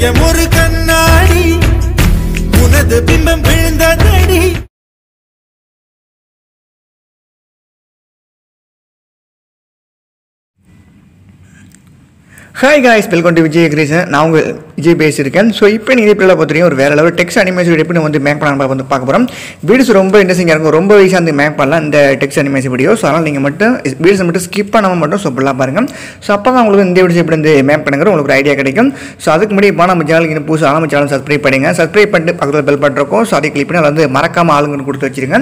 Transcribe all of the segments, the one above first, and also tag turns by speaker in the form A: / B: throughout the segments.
A: இதயம் ஒரு கண்ணாடி உனது பிம்பம்
B: hi guys welcome to Vijay Kireesan நான் உங்கள் விஜய் பேசியிருக்கேன். ஸோ இப்போ நீங்கள் இப்போ பார்த்துருக்கீங்க ஒரு வேறு லெவல் டெக்ஸ்ட் அனிமேஷன் எப்படி வந்து மேக் பண்ண வந்து பார்க்க போகிறோம் வீடியோஸ் ரொம்ப இன்ட்ரெஸ்டிங்காக இருக்கும். ரொம்ப ஈஸியாக வந்து மேக் பண்ணலாம் இந்த டெக்ஸ்ட் அனிமேஷன் வீடியோ ஸோ அதனால் நீங்கள் மட்டும் வீடியோஸ் மட்டும் ஸ்கிப் பண்ணாமல் மட்டும் ஸோ ஃபுல்லாக பாருங்கள் ஸோ அப்போ தான் உங்களுக்கு இந்த வீடியோஸ் எப்படி வந்து மேக் பண்ணுங்கிற உங்களுக்கு ஒரு ஐடியா கிடைக்கும். ஸோ அதுக்கு முன்னாடி இப்போ நம்ம சேனலுக்கு இன்னும் புதுசாக நம்ம சேனல் சப்ஸ்கிரைப் பண்ணுங்க சப்ஸ்கிரைப் பண்ணிட்டு பக்கத்தில் பெல் பட்டன் ஸோ அதை கிளிக் பண்ணி அதை வந்து மறக்காம ஆளுங்கன்னு கொடுத்து வச்சிருங்க.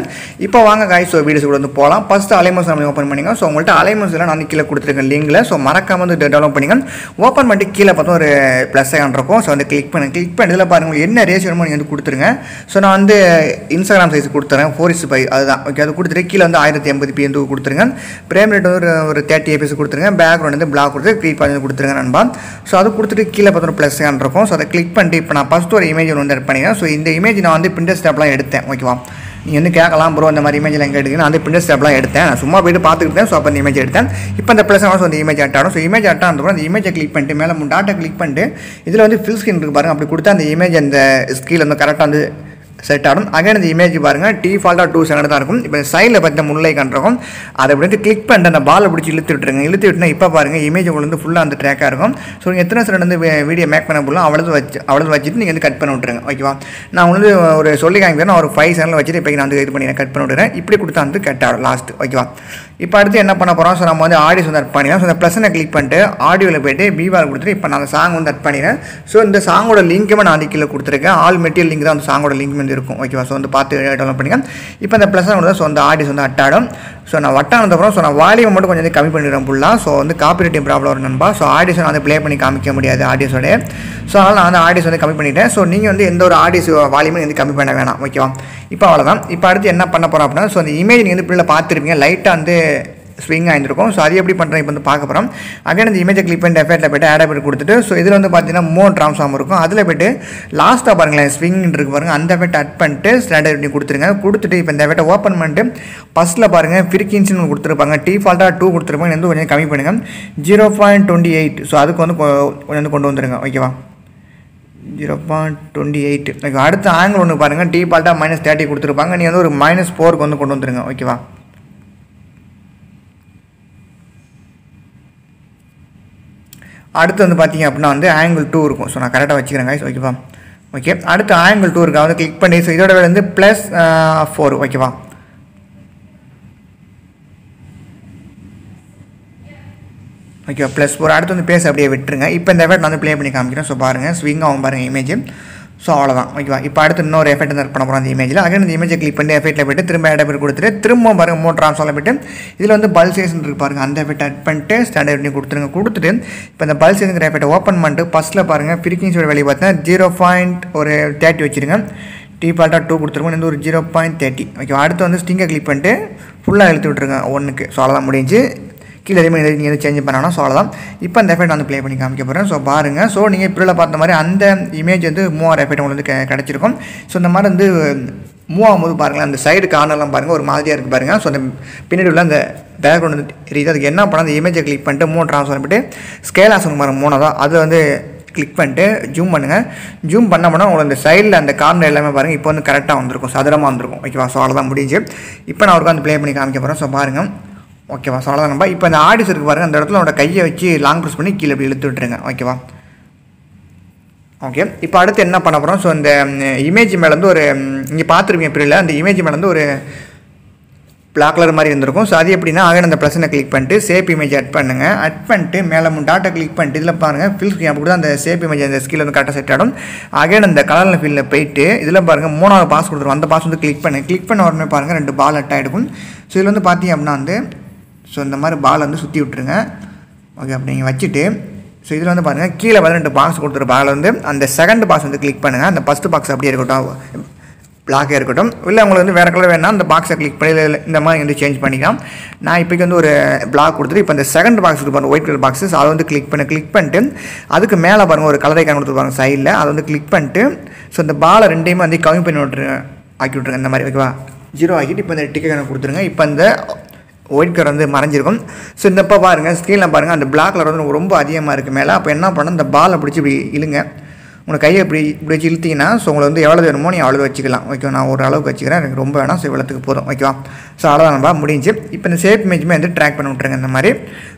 B: இப்போ வாங்க காய்ஸ் ஸோ வீடியோஸ் கூட வந்து போகலாம். ஃபஸ்ட்டு அலைமோஸ் நம்ம ஓப்பன் பண்ணிங்க ஸோ உங்கள்கிட்ட அலைமோஸ் எல்லாம் நான் கீழே கொடுத்துருக்கேன் லிங்கில் ஸோ மறக்காம வந்து டெவலப் பண்ணிங்க ஓப்பன் பண்ணிட்டு கீழே பார்த்தோம் ஒரு ப்ளஸ் ஐக்கான் இருக்கும். ஸோ வந்து கிளிக் பண்ணி கிளிக் பண்ணி. இதில் என்ன ரேஷியோ வேணுமோ நீங்கள் வந்து கொடுத்துருங்க. ஸோ நான் வந்து இன்ஸ்டாகிராம் சைஸ் கொடுத்துறேன். ஃபோர் இஸ் ஃபைவ் அதுதான். ஓகே அது கொடுத்துட்டு கீழே வந்து ஆயிரத்தி எண்பது பி வந்து கொடுத்துருங்க. பிரேம் ரேட் வந்து ஒரு ஒரு தேர்ட்டி ஏபிஎஸ் கொடுத்துருங்க. பேக்ரவுண்ட் வந்து பிளாக் கொடுத்து க்ரீட் பண்ணி கொடுத்துருங்க நண்பா. ஸோ அது கொடுத்துட்டு கீழே பார்த்தோம் ஒரு ப்ளஸ் ஐக்கான் இருக்கும். ஸோ அதை கிளிக் பண்ணிட்டு இப்போ நான் ஃபஸ்ட் ஒரு இமேஜ் வந்து எடுத்து பண்ணிக்கிறேன். ஸோ இந்த இமேஜ் நான் வந்து பிரிண்டர் ஸ்டாப்லாம் எடுத்தேன். ஓகேவா நீங்கள் வந்து கேட்கலாம் ப்ரோ இந்த மாதிரி இமேஜில் எங்கே எடுக்குன்னு அந்த பிரிண்ட் ஸ்டெப்லாம் எடுத்தேன். நான் சும்மா போயிட்டு பார்த்துக்கிட்டேன் ஸோ அப்போ அந்த இமேஜ் எடுத்தேன். இப்போ இந்த ப்ளஸ் ஆகும் அந்த இமேஜ் அட்டாடும் ஸோ இமேஜ் ஆட்டானதுக்கப்புறம் அந்த இமேஜை கிளிக் பண்ணிட்டு மேலே டாட்டை கிளிக் பண்ணிட்டு இதில் வந்து ஃபில் ஸ்கின் இருக்குது பாருங்கள் அப்படி கொடுத்தா அந்த இமேஜ் அந்த ஸ்கில் வந்து கரெக்டாக வந்து செட் ஆகும் அகைன் இந்த இமேஜ் பாருங்கள் டிஃபால்ட்டாக டூ செகண்ட் தான் இருக்கும். இப்போ சைடில் பார்த்தா முல்லை கண்டிருக்கும் அதை அப்படி கிளிக் பண்ணிட்டு அந்த பாலை பிடிச்சி இழுத்து விட்டுருங்க. இழுத்து விட்டுனா இப்போ பாருங்கள் இமேஜ் உங்களுக்கு வந்து ஃபுல்லாக அந்த ட்ராக்காக இருக்கும். ஸோ நீங்கள் எத்தனை செகண்ட் வந்து வீடியோ மேக் பண்ண போகலாம் அவ்வளோ வச்சு அவ்வளோ வச்சுட்டு நீங்கள் வந்து கட் பண்ணி விட்டுருங்க. ஓகேவா நான் வந்து ஒரு சொல்லி காமிக்கிறேன். நான் ஒரு ஃபைவ் செகண்டில் வச்சுட்டு இப்போ நான் வந்து இது பண்ணி கட் பண்ணி விட்டுறேன். இப்படி கொடுத்தா வந்து கட் ஆகும் லாஸ்ட் ஓகேவா இப்போ அடுத்து என்ன பண்ண போகிறோம் ஸோ நம்ம வந்து ஆடியோஸ் வந்து அட் பண்ணிடலாம் ஸோ அந்த ப்ளஸ்னை கிளிக் பண்ணிட்டு ஆடியோவில் போயிட்டு பிவால் கொடுத்துட்டு இப்போ நான் அந்த சாங் வந்து அட் பண்ணிடுறேன் ஸோ இந்த சாங்கோட லிங்க்குமே நான் அதுக்கில் கொடுத்துருக்கேன். ஆல் மெட்டீரியல் லிங்க் தான் அந்த சாங்கோட லிங்க் வந்து இருக்கும் ஓகேவா ஸோ வந்து பார்த்து டெவலப் பண்ணிக்கலாம். இப்போ இந்த ப்ளஸ் வந்து ஸோ அந்த ஆடிஸ் வந்து அட்டாடும் ஸோ நான் வட்டானதுக்கப்புறம் ஸோ நான் வால்யூம் மட்டும் கொஞ்சம் வந்து கம்மி பண்ணிடுறேன் ஃபுல்லாக ஸோ வந்து காப்பிரைட்டிஙங் ப்ராப்ளம் வரும் நண்பா. ஸோ ஆடியோஸ் நான் வந்து ப்ளே பண்ணி காமிக்க முடியாது ஆடியோஸோட ஸோ அதனால் நான் வந்து ஆடிஸ் வந்து கம்மி பண்ணிட்டேன். ஸோ நீங்கள் வந்து எந்த ஒரு ஆடியோஸ் வால்யூமே வந்து கம்மி பண்ண வேணாம். ஓகேவா இப்போ அவ்வளோதான் இப்போ அடுத்து என்ன பண்ண போகிறோம் அப்படின்னா ஸோ அந்த இமேஜ் நீங்கள் வந்து இப்படி பார்த்துருப்பீங்க. லைட்டாக வந்து ஸ்விங் ஆயிருக்கும் ஸோ அது எப்படி பண்ணுறேன் இப்போ வந்து பார்க்க போகிறோம் அகைன் இந்த இமேஜை கிளிக் அண்ட் எஃபெக்ட்டில் போய்ட்டு ஆட் பண்ணி கொடுத்துட்டு ஸோ இதில் வந்து பார்த்தீங்கன்னா மூணு ட்ரான்ஸ்ஃபார்ம் இருக்கும். அதில் போய்ட்டு லாஸ்ட்டாக பாருங்களேன் ஸ்விங் இருக்கு பாருங்கள் அந்த எஃபெக்ட் அட் பண்ணிட்டு ஸ்டாண்டர்ட் பண்ணி கொடுத்துருங்க. கொடுத்துட்டு இப்போ இந்த எஃபெக்ட்டை ஓப்பன் பண்ணிட்டு ஃபஸ்ட்டில் பாருங்கள் ஃபிரிக்கின்ஸ்னு கொடுத்துருப்பாங்க. டிஃபால்ட்டாக டூ கொடுத்துருப்பாங்க. வந்து கொஞ்சம் கம்மி பண்ணுங்கள் zero point twenty eight so அதுக்கு வந்து கொஞ்சம் வந்து கொண்டு வந்துருங்க. ஓகேவா zero point twenty eight okay அடுத்த ஆங்கிள் ஒன்று பாருங்கள் டிஃபால்ட்டாக மைனஸ் தேர்ட்டி கொடுத்துருப்பாங்க. நீங்கள் வந்து ஒரு மைனஸ் ஃபோருக்கு வந்து கொண்டு வந்துருங்க. ஓகேவா அடுத்து வந்து பார்த்தீங்க அப்படின்னா வந்து ஆங்கிள் டூ இருக்கும். ஸோ நான் கரெக்டாக வச்சுக்கிறேன் guys. ஓகேவா ஓகே அடுத்து ஆங்கிள் டூ இருக்கா. வந்து கிளிக் பண்ணி ஸோ இதோட வந்து ப்ளஸ் ஃபோர் ஓகேவா ஓகே ப்ளஸ் ஃபோர் அடுத்து வந்து பேச அப்படியே விட்டுருங்க. இப்போ இந்த எஃபெக்ட் நான் வந்து ப்ளே பண்ணி காமிக்கிறேன். ஸோ பாருங்கள் ஸ்விங் ஆகும் பாருங்கள் இமேஜ் ஸோ அவ்வளோதான் ஓகேவா இப்போ அடுத்து இன்னொரு எஃபெக்ட் வந்து பண்ண போகிறோம் அந்த இமேஜில் அகைன் இந்த இமேஜை கிளிக் பண்ணி எஃபெக்ட்டில் போய்ட்டு திரும்ப ஆட் பண்ணி கொடுத்துட்டு திரும்ப பாருங்கள் மூணு ட்ரான்ஸ்ஃபாரில் போய்ட்டு இதில் வந்து பல்சேஷன் இருக்கு பாருங்கள் அந்த எஃபெக்ட் ஆட் பண்ணிட்டு ஸ்டாண்டர்ட் பண்ணி கொடுத்துருங்க. கொடுத்துட்டு இப்போ இந்த பல்சேஷனுங்கிற எஃபெக்ட்டை ஓப்பன் பண்ணிட்டு ஃபஸ்ட்டில் பாருங்கள் ஃபிரிக்கிங்ஸோட வெளியே பார்த்தீங்கன்னா ஜீரோ பாயிண்ட் ஒரு தேர்ட்டி வச்சுருங்க. டிஃபால்ட்டாக டூ கொடுத்துருக்கோம் இந்த ஒரு ஜீரோ பாயிண்ட் தேர்ட்டி ஓகே அடுத்து வந்து ஸ்டிங்கை கிளிக் பண்ணிட்டு ஃபுல்லாக எழுத்து விட்ருங்க ஒன்றுக்கு ஸோ அவ்வளோதான் முடிஞ்சு. கீழே எதுவுமே நீங்கள் எதுவும் சேஞ்ச் பண்ணணும் ஸோ அவ்வளோதான் இப்போ அந்த எஃபெக்ட் வந்து ப்ளே பண்ணி காமிக்க போகிறேன் ஸோ பாருங்கள் ஸோ நீங்கள் இப்படில பார்த்த மாதிரி அந்த இமேஜ் வந்து மூவாயிரம் எஃபெக்ட் உங்களுக்கு கிடச்சிருக்கும். ஸோ இந்த மாதிரி வந்து மூவ் ஆகும்போது பாருங்களேன். அந்த சைடு கார்னர்லாம் பாருங்கள் ஒரு மாதிரியாக இருக்குது பாருங்கள் ஸோ அந்த பின்னாடி உள்ள அந்த பேக்ரவுண்ட் வந்து தெரியுது. அதுக்கு என்ன பண்ண அந்த இமேஜை கிளிக் பண்ணிட்டு மூணு ட்ரான்ஸ்ஃபர் பண்ணிட்டு ஸ்கேல் ஆசன் பாருங்கள் மூணாதான் அது வந்து கிளிக் பண்ணிட்டு ஜூம் பண்ணுங்கள் ஜூம் பண்ண பண்ணால் உங்களுக்கு அந்த சைடில் அந்த கார்னர் எல்லாமே பாருங்கள் இப்போ வந்து கரெக்டாக வந்திருக்கும். சதுரமாக வந்திருக்கும். ஓகேவா ஸோ அவ்வளோதான் முடிஞ்சு. இப்போ நான் அவருக்கு வந்து ப்ளே பண்ணி காமிக்க போகிறேன் ஸோ பாருங்கள் ஓகேவா ஸோ அவ்வளோதான் இப்போ இந்த ஆடிஸ் இருக்கு பாருங்கள் அந்த இடத்துல உங்களோட கையை வச்சு லாங் ப்ரெஸ் பண்ணி கீழே இப்படி இழுத்து விட்டுருங்க. ஓகேவா ஓகே இப்போ அடுத்து என்ன பண்ண போகிறோம் ஸோ இந்த இமேஜ் மேலேருந்து ஒரு இங்கே பார்த்துருப்பீங்க பிரியில் அந்த இமேஜ் மேலேருந்து ஒரு பிளாக் கலர் மாதிரி இருந்திருக்கும். ஸோ அது எப்படின்னா அகைன் அந்த ப்ளஸனை கிளிக் பண்ணிட்டு சேப் இமேஜ் அட் பண்ணுங்கள் அட் பண்ணிட்டு மேலே டாட்டா கிளிக் பண்ணிட்டு இதில் பாருங்கள் ஃபில் ஸ்க்ரீன் அப்படி தான் அந்த சேப் இமேஜ் அந்த ஸ்கில் வந்து கரெக்டாக செட் ஆகும் அகைன் அந்த கலரில் ஃபீல்டில் போயிட்டு இதில் பாருங்கள் மூணாவது பாஸ் கொடுத்துருவோம் அந்த பாஸ் வந்து கிளிக் பண்ணு. கிளிக் பண்ண உடனே பாருங்கள் ரெண்டு பால் அட் ஆகிடுக்கும் ஸோ இதில் வந்து பார்த்தீங்க அப்படின்னா வந்து ஸோ இந்த மாதிரி பால் வந்து சுற்றி விட்டுருங்க. ஓகே அப்படி நீங்கள் வச்சுட்டு ஸோ இதில் வந்து பாருங்கள் கீழே வந்து ரெண்டு பாக்ஸ் கொடுத்துரு பால் வந்து அந்த செகண்ட் பாக்ஸ் வந்து கிளிக் பண்ணுங்கள் அந்த ஃபஸ்ட்டு பாக்ஸ் அப்படியே இருக்கட்டும் பிளாக்கே இருக்கட்டும். இல்லை உங்களுக்கு வந்து வேறு கலர் வேணால் அந்த பாக்ஸை கிளிக் பண்ணி இந்த மாதிரி வந்து சேஞ்ச் பண்ணிக்கலாம். நான் இப்போக்கி வந்து ஒரு பிளாக் கொடுத்துட்டு இப்போ இந்த செகண்ட் பாக்ஸ் கொடுப்பாங்க ஒயிட் கலர் பாக்ஸஸ் அதை வந்து கிளிக் பண்ணி கிளிக் பண்ணிட்டு அதுக்கு மேலே பாருங்கள் ஒரு கலரை கான் கொடுத்துருப்பாங்க சைடில் அதை வந்து கிளிக் பண்ணிட்டு ஸோ இந்த பாலை ரெண்டையுமே வந்து கம்மி பண்ணி விட்ருங்க ஆக்கி விட்ருங்க இந்த மாதிரி ஓகேவா ஜீரோ ஆக்கிட்டு இப்போ இந்த டிக்கெட் கணக்கு கொடுத்துருங்க. இப்போ இந்த ஒயிட் கலர் வந்து மறைஞ்சிருக்கும். ஸோ இந்த இப்போ பாருங்கள் ஸ்க்ரீனில் பாருங்கள் அந்த பிளாக் கலர் வந்து ரொம்ப அதிகமாக இருக்குது மேலே. அப்போ என்ன பண்ணணும்? இந்த பாலை பிடிச்சி இப்படி இழுங்க. உங்களை கையை இப்படி இப்படி வச்சு இழுத்தீங்கன்னா ஸோ உங்களை வந்து எவ்வளோ வேணுமோ நீ அவ்வளோ வச்சுக்கலாம். ஓகே நான் ஒரு அளவுக்கு வச்சுக்கிறேன். எனக்கு ரொம்ப வேணாம் ஸோ இவ்வளோத்துக்கு போதும். ஓகேவா ஸோ அவ்வளோதான் நம்ம முடிஞ்சு. இப்போ இந்த சேஃப் இமேஜுமே வந்து ட்ராக் பண்ணி விட்ருங்க இந்த மாதிரி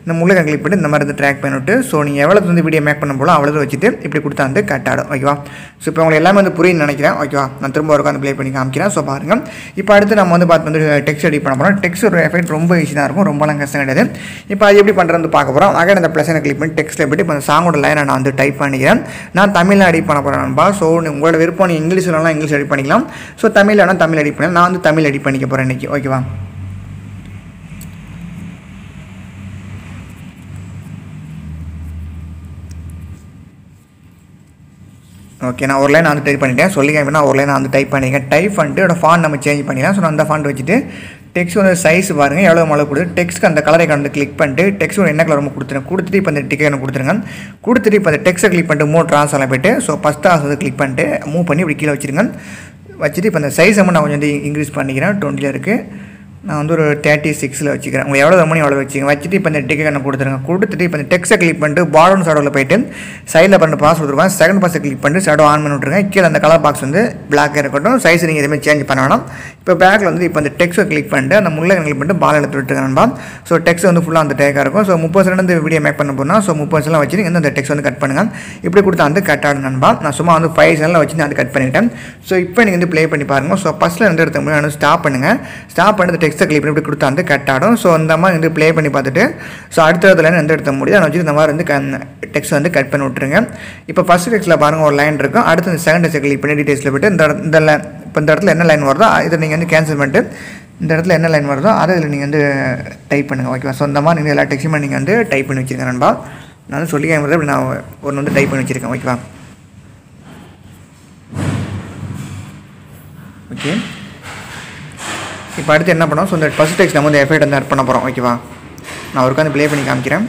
B: இந்த முள்ளை கிளிக் பண்ணி இந்த மாதிரி வந்து ட்ராக் பண்ணிவிட்டு ஸோ நீங்கள் எவ்வளோ வந்து வீடியோ மேக் பண்ண போல அவ்வளோ வச்சுட்டு இப்படி கொடுத்தா வந்து கட் ஓகேவா ஸோ இப்போ உங்களுக்கு எல்லாமே வந்து புரியுன்னு நினைக்கிறேன். ஓகேவா நான் திரும்ப ஒரு உட்காந்து ப்ளே பண்ணி காமிக்கிறேன். ஸோ பாருங்கள் இப்போ அடுத்து நம்ம வந்து பார்த்து வந்து uh, டெக்ஸ்ட் எடிட் பண்ண போகிறோம் டெக்ஸ்ட் ஒரு எஃபெக்ட் ரொம்ப ஈஸி தான் இருக்கும். ரொம்பலாம் கஷ்டம் கிடையாது. இப்போ அது எப்படி பண்ணுறது பார்க்க போகிறோம் அகைன் அந்த ப்ளஸ் கிளிக் பண்ணி டெக்ஸ்ட்டில் போய்ட்டு இப்போ அந்த சாங்கோட லைனை நான் வந்து டைப் பண்ணிக்கிறேன். நான் தமிழ்நாடு எடிட் பண்ண போகிறேன் நண்பா. ஸோ உங்களோட விருப்பம் நீ இங்கிலீஷ்லலாம் இங்கிலீஷ் எடிட் பண்ணிக்கலாம். ஸோ தமிழ் வேணால் தமிழ் எடிட் பண்ணலாம். நான் வந்து தமிழ் எடிட் பண்ணிக்க போகிறேன் இன்றைக்கி ஓகேவா ஓகே நான் ஒரு லைன் வந்து டைப் பண்ணிட்டேன். சொல்லிக்க அப்படின்னா ஒரு லைன் வந்து டைப் பண்ணிக்கிறேன் டைப் பண்ணிட்டு என்னோடய ஃபாண்ட் நம்ம சேஞ்ச் பண்ணிக்கலாம் ஸோ நான் அந்த ஃபாண்ட் வச்சுட்டு டெக்ஸ்ட் வந்து சைஸ் பாருங்கள் எவ்வளோ மழை கொடுத்து டெக்ஸ்ட்க்கு அந்த கலரை வந்து கிளிக் பண்ணிட்டு டெக்ஸ்ட் என்ன கலர் கொடுத்துருங்க. கொடுத்துட்டு இப்போ அந்த டிக்கெட் கொடுத்துருங்க. கொடுத்துட்டு இப்போ அந்த டெக்ஸ்ட்டை கிளிக் பண்ணிட்டு மூணு ட்ரான்ஸ் எல்லாம் ஸோ ஃபஸ்ட் ட்ரான்ஸ் வந்து கிளிக் பண்ணிட்டு மூவ் பண்ணி இப்படி கீழே வச்சுருங்க. வச்சுட்டு இப்போ அந்த சைஸ் அமௌண்ட் நான் கொஞ்சம் வந்து இன்க்ரீஸ் பண்ணிக்கிறேன். டுவெண்ட்டியில் இருக்குது நான் வந்து ஒரு தேர்ட்டி சிக்ஸில் வச்சுக்கிறேன். உங்களுக்கு எவ்வளோ மணி எவ்வளோ வச்சுங்க வச்சுட்டு இப்போ இந்த டிக்கெட் என்ன கொடுத்துருங்க கொடுத்துட்டு இப்போ இந்த டெக்ஸை கிளிக் பண்ணிட்டு பாட்டம் ஷேடோவில் போயிட்டு சைடில் பண்ண பாஸ் கொடுத்துருவேன் செகண்ட் பாஸை கிளிக் பண்ணிட்டு ஷேடோ ஆன் பண்ணி விட்ருங்க கீழே அந்த கலர் பாக்ஸ் வந்து பிளாக்காக இருக்கட்டும். சைஸ் நீங்கள் எதுவுமே சேஞ்ச் பண்ண வேணாம். இப்போ பேக்கில் வந்து இப்போ அந்த டெக்ஸை கிளிக் பண்ணிட்டு அந்த முள்ளை கிளிக் பண்ணிட்டு பால் எடுத்து விட்டுருக்கேன்பா ஸோ டெக்ஸ் வந்து ஃபுல்லாக அந்த டேக்காக இருக்கும். ஸோ முப்பது செகண்ட் இந்த வீடியோ மேக் பண்ண போனால் ஸோ முப்பது செகண்ட் வச்சு நீங்கள் அந்த டெக்ஸ் வந்து கட் பண்ணுங்கள் இப்படி கொடுத்தா வந்து கட் ஆகும் நண்பா. நான் சும்மா வந்து ஃபைவ் செகண்டில் வச்சு நான் அது கட் பண்ணிட்டேன். ஸோ இப்போ நீங்கள் வந்து ப்ளே பண்ணி பாருங்கள் ஸோ ஃபஸ்ட்டில் இருந்து எடுத்த முடியும் நான் ஸ்டாப் பண்ணுங்கள் ஸ்டாப் பண்ணி எக்ஸ்ட்ரா கிளிப் இப்படி கொடுத்தா வந்து கட் ஆடும். ஸோ அந்த மாதிரி வந்து ப்ளே பண்ணி பார்த்துட்டு ஸோ அடுத்த இடத்துல எந்த எடுத்த முடியும் அதை வச்சு இந்த மாதிரி வந்து டெக்ஸ்ட் வந்து கட் பண்ணி விட்ருங்க இப்போ ஃபஸ்ட் டெக்ஸ்ட்டில் பாருங்கள் ஒரு லைன் இருக்கும் அடுத்து இந்த செகண்ட் டெக்ஸ்ட்டை கிளிக் பண்ணி டீட்டெயில்ஸில் போய்ட்டு இந்த இந்த இப்போ இந்த இடத்துல என்ன லைன் வருதோ இதை நீங்கள் வந்து கேன்சல் பண்ணிட்டு இந்த இடத்துல என்ன லைன் வருதோ அதை இதில் நீங்கள் வந்து டைப் பண்ணுங்கள் ஓகேவா ஸோ மாதிரி நீங்கள் எல்லா டெக்ஸ்ட்டுமே நீங்கள் வந்து டைப் பண்ணி வச்சுருங்க நண்பா. நான் வந்து சொல்லி கேட்குறது இப்படி நான் ஒன்று வந்து டைப் பண்ணி வச்சுருக்கேன் ஓகேவா ஓகே இப்போ அடுத்து என்ன பண்ணோம்? ஸோ இந்த ஃபஸ்ட் டெக்ஸ்ட் நம்ம வந்து எஃபெக்ட் வந்து ஆட் பண்ண போகிறோம் ஓகேவா நான் ஒரு வந்து ப்ளே பண்ணி காமிக்கிறேன்.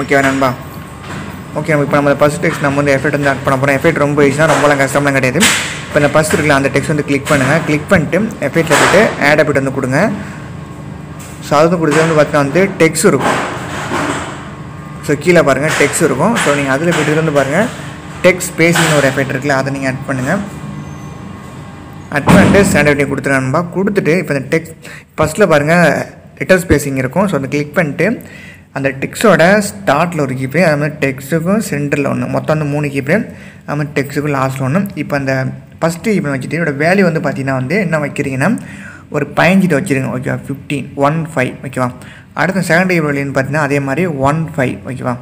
B: ஓகேவா நண்பா? ஓகே நம்ம இப்போ நம்ம ஃபஸ்ட் டெக்ஸ்ட் நம்ம வந்து எஃபெக்ட் வந்து ஆட் பண்ண போகிறோம் எஃபெக்ட் ரொம்ப ஈஸியாக ரொம்பலாம் கஷ்டம்லாம் கிடையாது. இப்போ இந்த ஃபஸ்ட் இருக்குல்ல அந்த டெக்ஸ்ட் வந்து கிளிக் பண்ணுங்கள் கிளிக் பண்ணிட்டு எஃபெக்ட்டில் போய்ட்டு ஆட் எஃபெக்ட் வந்து கொடுங்க. ஸோ அது வந்து கொடுத்தது வந்து பார்த்தீங்கன்னா வந்து டெக்ஸ் இருக்கும். ஸோ கீழே பாருங்கள் டெக்ஸ் இருக்கும். ஸோ நீங்கள் அதில் போய்ட்டு வந்து பாருங்கள் டெக்ஸ் ஸ்பேஸிங்னு ஒரு எஃபெக்ட் இருக்குல்ல அதை நீங்கள் ஆட் பண்ணுங்கள் ஆட் பண்ணிட்டு ஸ்டாண்டர்ட் கொடுத்துருக்கா கொடுத்துட்டு இப்போ இந்த டெக்ஸ் ஃபஸ்ட்டில் பாருங்கள் லெட்டர் ஸ்பேஸிங் இருக்கும். ஸோ அதை கிளிக் பண்ணிட்டு அந்த டெக்ஸோட ஸ்டார்ட்டில் ஒரு கீப்பு அது மாதிரி டெக்ஸ்ட்டுக்கும் சென்டரில் ஒன்று மொத்தம் வந்து மூணு கீப்பு அது மாதிரி டெக்ஸ்ட்டுக்கும் லாஸ்ட்டில் ஒன்று இப்போ அந்த ஃபஸ்ட்டு இப்போ வச்சுட்டு இதோட வேல்யூ வந்து பார்த்திங்கன்னா வந்து என்ன வைக்கிறீங்கன்னா ஒரு பயஞ்சிட்டு வச்சுருங்க ஓகேவா ஃபிஃப்டீன் ஒன் ஃபைவ் ஓகேவா அடுத்து செகண்ட் டேபிள் வழின்னு பார்த்தீங்கன்னா அதே மாதிரி ஒன் ஃபைவ் ஓகேவா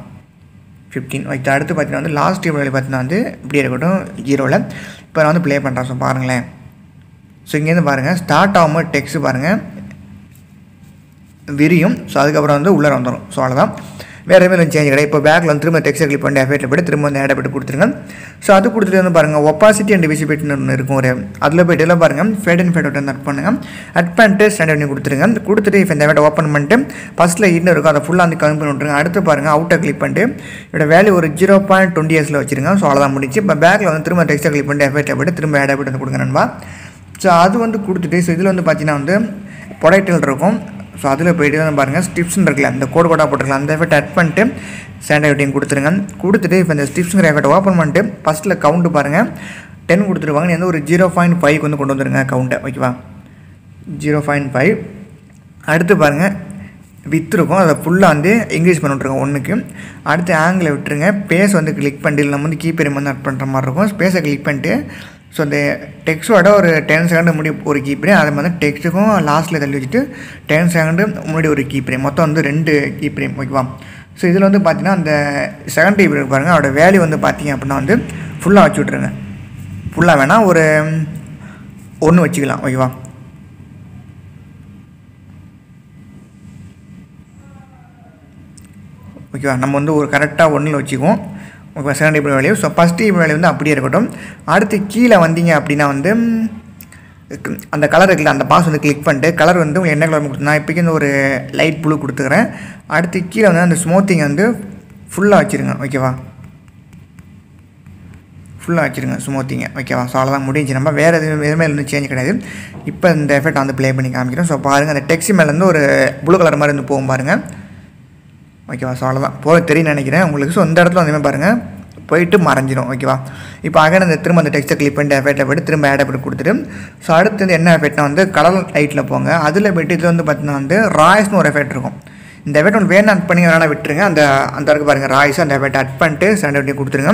B: ஃபிஃப்டீன் ஓகே அடுத்து பார்த்தீங்கன்னா வந்து லாஸ்ட் டேபிள் பார்த்தீங்கன்னா வந்து இப்படி இருக்கட்டும் ஜீரோவில் இப்போ நான் வந்து ப்ளே பண்ணுறேன் ஸோ பாருங்களேன். ஸோ இங்கேருந்து பாருங்கள் ஸ்டார்ட் ஆகும்போது டெக்ஸ்ட் பாருங்கள் விரியும் ஸோ அதுக்கப்புறம் வந்து உள்ளே வந்துடும் ஸோ அவ்வளோதான் வேறு எதுவும் சேஞ்ச் கிடையாது இப்போ பேக்கில் வந்து திரும்ப டெக்ஸ்ட் கிளிக் பண்ணி எஃபெக்ட் போய்ட்டு திரும்ப வந்து ஆட் போட்டு கொடுத்துருங்க. ஸோ அது கொடுத்துட்டு வந்து பாருங்கள் ஒப்பாசிட்டி அண்ட் விசிபிலிட்டின்னு ஒன்று இருக்கும். ஒரு அதில் போய்ட்டு எல்லாம் பாருங்கள் ஃபேட் அண்ட் ஃபேட் வந்து அட் பண்ணுங்கள் அட் பண்ணிட்டு ஸ்டாண்டர்ட் பண்ணி கொடுத்துருங்க. கொடுத்துட்டு இப்போ இந்த வேட்டை ஓப்பன் பண்ணிட்டு ஃபஸ்ட்டில் இன்னும் இருக்கும். அதை ஃபுல்லாக வந்து கம்மி பண்ணி விட்ருங்க அடுத்து பாருங்கள் அவுட்டை கிளிக் பண்ணிட்டு இதோட வேல்யூ ஒரு ஜீரோ பாயிண்ட் டுவெண்ட்டி இயர்ஸில் வச்சிருங்க. ஸோ அவ்வளோதான் முடிச்சு இப்போ பேக்கில் வந்து திரும்ப டெக்ஸ்ட்டை கிளிக் பண்ணிட்டு எஃபெக்ட் போய்ட்டு திரும்ப ஆட் போய்ட்டு வந்து கொடுங்க நண்பா. ஸோ அது வந்து கொடுத்துட்டு ஸோ இதில் வந்து பார்த்தீங்கன்னா வந்து பொடைட்டில் இருக்கும். ஸோ அதில் போயிட்டு தான் பாருங்கள் ஸ்டிப்ஸ்னு இருக்குல்ல அந்த கோடு கோடாக போட்டுருக்கலாம் அந்த எஃபெக்ட் அட் பண்ணிட்டு ஸ்டாண்டர்டிங் கொடுத்துருங்க. கொடுத்துட்டு இப்போ இந்த ஸ்டிப்ஸுங்கிற எஃபெக்ட் ஓப்பன் பண்ணிட்டு ஃபஸ்ட்டில் கவுண்ட்டு பாருங்கள் டென் கொடுத்துருவாங்க. நீ ஒரு ஜீரோ பாயிண்ட் ஃபைவ்க்கு வந்து கொண்டு வந்துருங்க கவுண்ட்டை ஓகேவா ஜீரோ பாயிண்ட் ஃபைவ் அடுத்து பாருங்கள் வித் இருக்கும். அதை ஃபுல்லாக வந்து இன்க்ரீஸ் பண்ணி விட்ருங்க ஒன்றுக்கு அடுத்து ஆங்கிளை விட்டுருங்க. பேஸ் வந்து கிளிக் பண்ணிட்டு நம்ம வந்து கீப்பர் வந்து அட் பண்ணுற மாதிரி இருக்கும். ஸ்பேஸை கிளிக் பண்ணிட்டு ஸோ அந்த டெக்ஸ்ட்டோட ஒரு டென் செகண்ட் முடி ஒரு கீப்பரே அது மாதிரி டெக்ஸ்ட்டுக்கும் லாஸ்ட்டில் தள்ளி வச்சுட்டு டென் செகண்டு முன்னாடி ஒரு கீப்பரே மொத்தம் வந்து ரெண்டு கீப்பரே ஓகேவா ஸோ இதில் வந்து பார்த்தீங்கன்னா அந்த செகண்ட் கீப்பர் பாருங்கள் அதோட வேல்யூ வந்து பார்த்தீங்க அப்படின்னா வந்து ஃபுல்லாக வச்சு விட்ருங்க ஃபுல்லாக வேணால் ஒரு ஒன்று வச்சுக்கலாம் ஓகேவா ஓகேவா நம்ம வந்து ஒரு கரெக்டாக ஒன்றில் வச்சுக்குவோம். ஓகே செகண்ட் இப்போ வேல்யூ. ஸோ ஃபஸ்ட் இப்போ வேல்யூ வந்து அப்படியே இருக்கட்டும். அடுத்து கீழே வந்தீங்க அப்படின்னா வந்து அந்த கலர் இருக்குல்ல அந்த பாஸ் வந்து கிளிக் பண்ணிட்டு கலர் வந்து உங்களுக்கு என்ன கலர் கொடுத்து நான் இப்போக்கி வந்து ஒரு லைட் ப்ளூ கொடுத்துக்கிறேன். அடுத்து கீழே வந்து அந்த ஸ்மூத்திங் வந்து ஃபுல்லாக வச்சுருங்க ஓகேவா ஃபுல்லாக வச்சுருங்க ஸ்மூத்திங்க ஓகேவா ஸோ அவ்வளோதான் முடிஞ்சு நம்ம வேறு எதுவும் எதுவுமே வந்து சேஞ்ச் கிடையாது. இப்போ இந்த எஃபெக்ட் வந்து ப்ளே பண்ணி காமிக்கிறோம் ஸோ பாருங்கள் அந்த டெக்ஸி மேலேருந்து ஒரு ப்ளூ கலர் மாதிரி வந்து போகும் பாருங்கள் ஓகேவா? ஸோ அவ்வளோதான் போக தெரியும் நினைக்கிறேன். உங்களுக்கு ஸோ இந்த இடத்துல வந்து பாருங்கள் போயிட்டு மறைஞ்சிடும் ஓகேவா? இப்போ அகைன் அந்த திரும்ப அந்த டெக்ஸ்ட்டை கிளிக் பண்ணிட்டு எஃபெக்ட்டை போய்ட்டு திரும்ப ஆட் அப்படி கொடுத்துட்டு ஸோ அடுத்தது என்ன எஃபெக்ட்னா வந்து கலர் லைட்டில் போங்க. அதில் போய்ட்டு இது வந்து பார்த்தீங்கன்னா வந்து ராய்ஸ்னு ஒரு எஃபெக்ட் இருக்கும். இந்த எஃபெக்ட் ஒன்று வேணும் ஆட் பண்ணி வேணால் விட்டுருங்க. அந்த அந்த இருக்கு பாருங்கள் ராய்ஸ் அந்த எஃபெக்ட் ஆட் பண்ணிட்டு சண்டை பண்ணி கொடுத்துருங்க.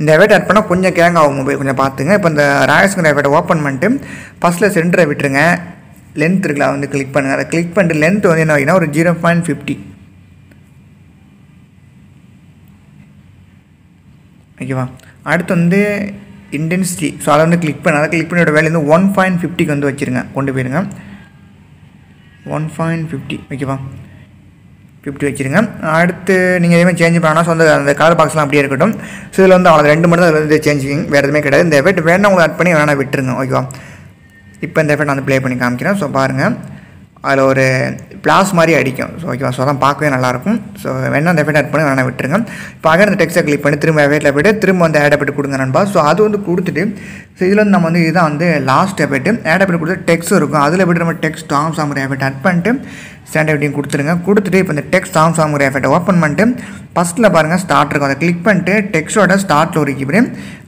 B: இந்த எஃபெக்ட் ஆட் பண்ணால் கொஞ்சம் கேங் ஆகும் மொபைல் கொஞ்சம் பார்த்துங்க. இப்போ இந்த ராய்ஸ்ங்கிற எஃபெக்ட் ஓப்பன் பண்ணிட்டு ஃபஸ்ட்டில் சென்டரை விட்டுருங்க. லென்த் இருக்குல்ல வந்து கிளிக் பண்ணுங்கள் அதை கிளிக் பண்ணிட்டு லென்த் வந்து என்ன ஆகினா ஒரு ஜீரோ பாயிண்ட் ஃபிஃப்டி ஓகேவா? அடுத்து வந்து இன்டென்சிட்டி ஸோ அதை வந்து கிளிக் பண்ண. அதை கிளிக் பண்ணியோட வேலை வந்து ஒன் பாயிண்ட் ஃபிஃப்டிக்கு வந்து வச்சுருங்க. கொண்டு போயிருங்க. ஒன் பாயிண்ட் ஃபிஃப்டி ஓகேவா? ஃபிஃப்டி வச்சுருங்க. அடுத்து நீங்கள் எதுவுமே சேஞ்ச் பண்ணால் ஸோ அந்த அந்த கலர் பாக்ஸ்லாம் அப்படியே இருக்கட்டும். ஸோ இதில் வந்து அவ்வளோ ரெண்டு மட்டும் தான் அதில் வந்து சேஞ்சிங் வேறு எதுவுமே கிடையாது. இந்த எஃபெக்ட் வேணால் உங்களுக்கு ஆட் பண்ணி வேணால் விட்டுருங்க. ஓகேவா? இப்போ இந்த எஃபெக்ட் நான் வந்து ப்ளே பண்ணி காமிக்கிறேன். ஸோ பாருங்கள் அதில் ஒரு பிளாஸ் மாதிரி அடிக்கும். ஸோ ஓகேவா ஸோ அதான் பார்க்கவே நல்லாயிருக்கும். ஸோ வேணா அந்த எஃபெக்ட் ஆட் பண்ணி வேணா விட்டுருங்க. இப்போ அங்கே அந்த டெக்ஸ்ட்டை கிளிக் பண்ணி திரும்ப எஃபெக்ட்டில் போய்ட்டு திரும்ப வந்து ஆட் எஃபெக்ட் கொடுங்க நண்பா. ஸோ அது வந்து கொடுத்துட்டு ஸோ இதில் வந்து நம்ம வந்து இதுதான் வந்து லாஸ்ட் எஃபெக்ட் ஆட் எஃபெக்ட் கொடுத்து டெக்ஸ்ட் இருக்கும். அதில் போய்ட்டு நம்ம டெக்ஸ்ட் டாம் சாமர் எஃபெக்ட் ஆட் பண்ணிட்டு ஸ்டாண்ட் எஃபெக்டையும் கொடுத்துருங்க. கொடுத்துட்டு இப்போ இந்த டெக்ஸ்ட் டாம் சாமர் எஃபெக்ட்டை ஓப்பன் பண்ணிட்டு ஃபஸ்ட்டில் பாருங்கள் ஸ்டார்ட் இருக்கும். அதை கிளிக் பண்ணிட்டு டெக்ஸ்ட்டோட ஸ்டார்ட்டில் ஒரு கீபடி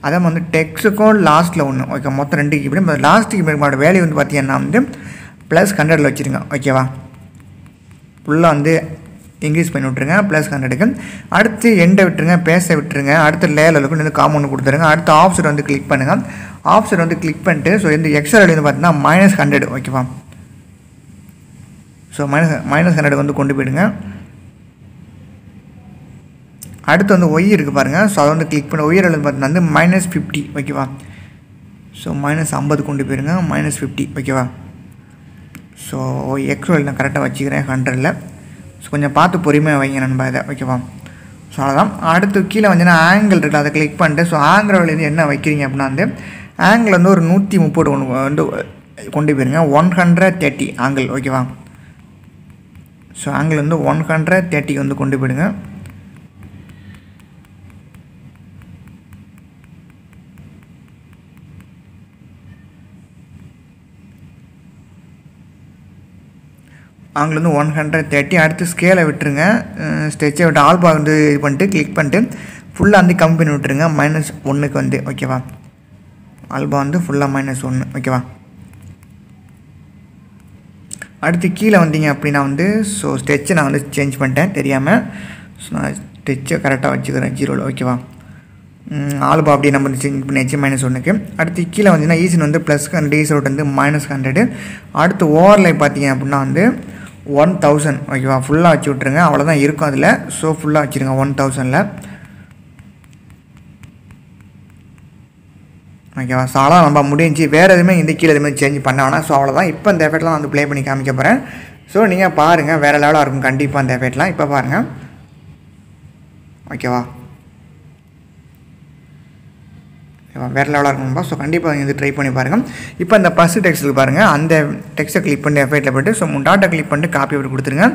B: அதே வந்து டெக்ஸ்ட்டுக்கும் லாஸ்ட்டில் ஒன்று ஓகே மொத்தம் ரெண்டு கீபடி லாஸ்ட் கீபடியோட வேல்யூ வந்து பார்த்தீங்கன்னா வந்து ப்ளஸ் ஹண்ட்ரடில் வச்சுருங்க. ஓகேவா ஃபுல்லாக வந்து இன்க்ரீஸ் பண்ணி விட்ருங்க ப்ளஸ் ஹண்ட்ரடுக்கு அடுத்து எண்டை விட்டுருங்க பேச விட்டுருங்க. அடுத்து லேயரில் வந்து காமௌண்ட் கொடுத்துருங்க. அடுத்து ஆப்ஷன் வந்து கிளிக் பண்ணுங்கள் ஆப்ஷன் வந்து கிளிக் பண்ணிட்டு ஸோ இந்த எக்ஸ்ட்ரா வந்து பார்த்தீங்கன்னா மைனஸ் ஹண்ட்ரட் ஓகேவா ஸோ மைனஸ் மைனஸ் ஹண்ட்ரட் வந்து கொண்டு போயிடுங்க. அடுத்து வந்து ஒய் இருக்குது பாருங்கள் ஸோ அதை வந்து கிளிக் பண்ணி ஒய்யர் அளவு பார்த்தீங்கன்னா வந்து மைனஸ் ஃபிஃப்டி ஓகேவா ஸோ மைனஸ் ஐம்பது கொண்டு போயிருங்க. மைனஸ் ஃபிஃப்டி ஓகேவா ஸோ எக்ஸ்எல் நான் கரெக்டாக வச்சுக்கிறேன் ஹண்ட்ரடில் ஸோ கொஞ்சம் பார்த்து பொறுமையாக வைங்க நண்பா இதை. ஓகேவா ஸோ அதுதான் அடுத்து கீழே வந்து ஆங்கிள் இருக்குது அதை கிளிக் பண்ணிட்டு ஸோ ஆங்கிள் என்ன வைக்கிறீங்க அப்படின்னா வந்து ஆங்கிள் வந்து ஒரு நூற்றி முப்பது ஒன்று வந்து கொண்டு போயிருங்க. ஒன் ஹண்ட்ரட் தேர்ட்டி ஆங்கிள் ஓகேவா ஸோ ஆங்கிள் வந்து ஒன் ஹண்ட்ரட் தேர்ட்டிக்கு வந்து கொண்டு போயிடுங்க. அங்கேருந்து வந்து ஒன் ஹண்ட்ரட் தேர்ட்டி அடுத்து ஸ்கேலை விட்டுருங்க. ஸ்டெச்சை விட்டு ஆல்பா வந்து இது பண்ணிட்டு கிளிக் பண்ணிட்டு ஃபுல்லாக வந்து கம்மி பண்ணி விட்டுருங்க. மைனஸ் ஒன்றுக்கு வந்து ஓகேவா ஆல்பா வந்து ஃபுல்லாக மைனஸ் ஒன்று ஓகேவா அடுத்து கீழே வந்தீங்க அப்படின்னா வந்து ஸோ ஸ்டெச்சை நான் வந்து சேஞ்ச் பண்ணிட்டேன் தெரியாமல் ஸோ நான் ஸ்டெச்சை கரெக்டாக வச்சுக்கிறேன் ஜீரோவில் ஓகேவா ஆல்பா அப்படி நம்ம சேஞ்ச் பண்ணியாச்சு மைனஸ் ஒன்றுக்கு அடுத்து கீழே வந்தீங்கன்னா ஈசன் வந்து ப்ளஸ் ஹண்ட்ரட் ஈசரோட் வந்து மைனஸ் ஹண்ட்ரடு அடுத்து ஓவர்லை பார்த்தீங்க அப்படின்னா வந்து ஒன் தௌசண்ட் ஓகேவா? ஃபுல்லாக வச்சு விட்ருங்க அவ்வளோதான் இருக்கும் அதில். ஸோ ஃபுல்லாக வச்சுருங்க ஒன் தௌசண்டில் ஓகேவா? ஸோ அவ்வளோ நம்ம முடிஞ்சு வேறு எதுவுமே இந்த கீழே எதுவுமே சேஞ்ச் பண்ண வேணாம். ஸோ அவ்வளோதான் இப்போ இந்த எஃபெக்ட்லாம் வந்து ப்ளே பண்ணி காமிக்க போகிறேன் ஸோ நீங்கள் பாருங்கள் வேறு லெவலாக இருக்கும் கண்டிப்பாக அந்த எஃபெக்ட்லாம் இப்போ பாருங்கள் ஓகேவா? வேறு லெவலாக இருக்கும்பா ஸோ கண்டிப்பாக வந்து இது ட்ரை பண்ணி பாருங்கள் இப்போ இந்த ஃபஸ்ட்டு டெக்ஸ்ட்டில் பாருங்கள் அந்த டெக்ஸ்ட்டை கிளிக் பண்ணி எஃபெக்ட்டில் போய்ட்டு ஸோ டாட்டை கிளிக் பண்ணிட்டு காப்பி அப்படி கொடுத்துருங்க.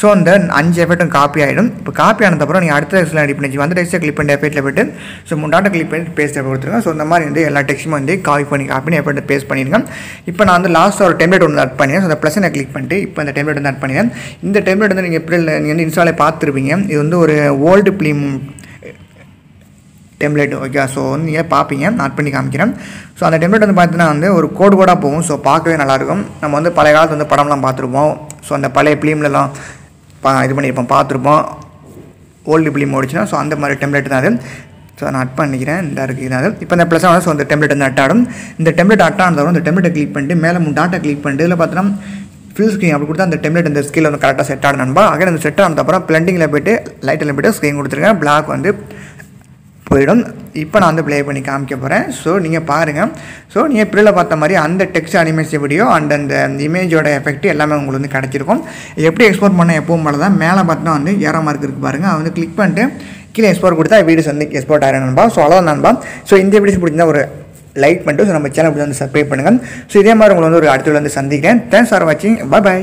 B: ஸோ அந்த அஞ்சு எஃபெக்ட்டும் காப்பி ஆகிடும் இப்போ காப்பி ஆனதுக்கப்புறம் நீங்கள் அடுத்த டெக்ஸ்ட்டில் ரெடி பண்ணி அந்த டெக்ஸ்ட்டை கிளிக் பண்ணி எஃபெக்ட்டில் போய்ட்டு ஸோ டாட்டை கிளிக் பண்ணி பேஸ்ட் கொடுத்துருங்க. ஸோ இந்த மாதிரி வந்து எல்லா டெக்ஸ்ட்டுமே வந்து காப்பி பண்ணி காப்பி எஃபெக்ட் பேஸ்ட் பண்ணிடுங்க. இப்போ நான் வந்து லாஸ்ட் ஒரு டெம்ப்ளேட் ஒன்று ஆட் பண்ணிடுறேன். ஸோ அந்த ப்ளஸ் நான் கிளிக் பண்ணிட்டு இப்போ இந்த டெம்ப்ளேட் வந்து ஆட் பண்ணிடுறேன். இந்த டெம்ப்ளேட் வந்து நீங்கள் எப்படி நீங்கள் வந்து இன்ஸ்டாலே பார்த்துருப்பீங்க. இது வந்து ஒரு old film template okay so வந்து நீங்கள் பார்ப்பீங்க நாட் பண்ணி காமிக்கிறேன். ஸோ அந்த டெம்ப்ளேட் வந்து பார்த்தீங்கன்னா வந்து ஒரு கோடு கோடாக போகும் ஸோ பார்க்கவே நல்லாயிருக்கும். நம்ம வந்து பழைய காலத்து வந்து படம்லாம் பார்த்துருப்போம். ஸோ அந்த பழைய ஃபிலிம்லலாம் பா இது பண்ணியிருப்போம் பார்த்துருப்போம். ஓல்டு ஃபிலிம் ஓடிச்சுன்னா ஸோ அந்த மாதிரி டெம்ப்ளேட் தான் அது. ஸோ நான் அட் பண்ணிக்கிறேன் இந்த இருக்குது இப்போ இந்த ப்ளஸ் ஸோ அந்த டெம்ப்ளேட் வந்து அட் ஆடும் இந்த டெம்ப்ளேட் அட் ஆனதும் இந்த டெம்ப்ளேட்டை கிளிக் பண்ணிட்டு மேலே மூணு டாட்டா கிளிக் பண்ணிட்டு இதில் பார்த்தோன்னா ஃபில் ஸ்க்ரீன் அப்படி கொடுத்தா அந்த டெம்ப்ளேட் இந்த ஸ்கில் வந்து கரெக்டாக செட் ஆகணும் நண்பா. அந்த செட் ஆனதுக்கப்புறம் பிளண்டிங்கில் போய்ட்டு லைட்டில் போய்ட்டு ஸ்க்ரீன் கொடுத்துருங்க பிளாக் வந்து போயிடும். இப்போ நான் வந்து ப்ளே பண்ணி காமிக்க போகிறேன் ஸோ நீங்கள் பாருங்கள் ஸோ நீங்கள் ப்ரில் பார்த்த மாதிரி அந்த டெக்ஸ்ட் அனிமேஷன் வீடியோ அண்ட் அந்த இமேஜோட எஃபெக்ட் எல்லாமே உங்களுக்கு வந்து கிடச்சிருக்கும். எப்படி எக்ஸ்போர்ட் பண்ண எப்பவும் போல தான் மேலே பார்த்தா வந்து ஏரோ மார்க் இருக்குது பாருங்கள் அதை வந்து கிளிக் பண்ணிட்டு கீழே எக்ஸ்போர்ட் கொடுத்தா வீடியோஸ் வந்து எக்ஸ்போர்ட் ஆகிடும் நண்பா. ஸோ அவ்வளோதான் நண்பா. ஸோ இந்த வீடியோஸ் பிடிச்சிருந்தா ஒரு லைக் பண்ணிட்டு ஸோ நம்ம சேனல் வந்து சப்ஸ்கிரைப் பண்ணுங்கள் ஸோ இதே மாதிரி உங்களை வந்து ஒரு அடுத்த வந்து சந்திக்கிறேன். தேங்க்ஸ் ஃபார் வாட்சிங் பாய் பாய்